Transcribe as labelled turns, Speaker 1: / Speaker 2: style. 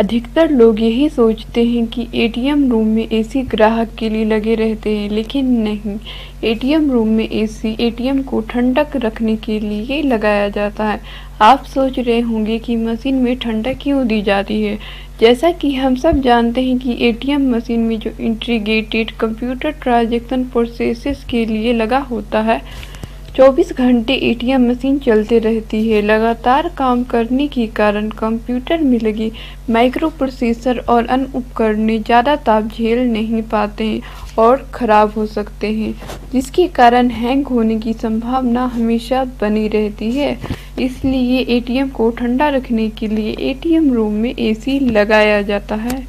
Speaker 1: अधिकतर लोग यही सोचते हैं कि एटीएम रूम में एसी ग्राहक के लिए लगे रहते हैं, लेकिन नहीं। एटीएम रूम में एसी एटीएम को ठंडक रखने के लिए लगाया जाता है। आप सोच रहे होंगे कि मशीन में ठंडक क्यों दी जाती है? जैसा कि हम सब जानते हैं कि एटीएम मशीन में जो इंटीग्रेटेड कंप्यूटर ट्रांजेक्शन प्रोसेसेस के लिए लगा होता है 24 घंटे एटीएम मशीन चलते रहती है। लगातार काम करने के कारण कंप्यूटर में लगी माइक्रो प्रोसेसर और अन्य उपकरण ज़्यादा ताप झेल नहीं पाते हैं और ख़राब हो सकते हैं, जिसके कारण हैंग होने की संभावना हमेशा बनी रहती है। इसलिए एटीएम को ठंडा रखने के लिए एटीएम रूम में एसी लगाया जाता है।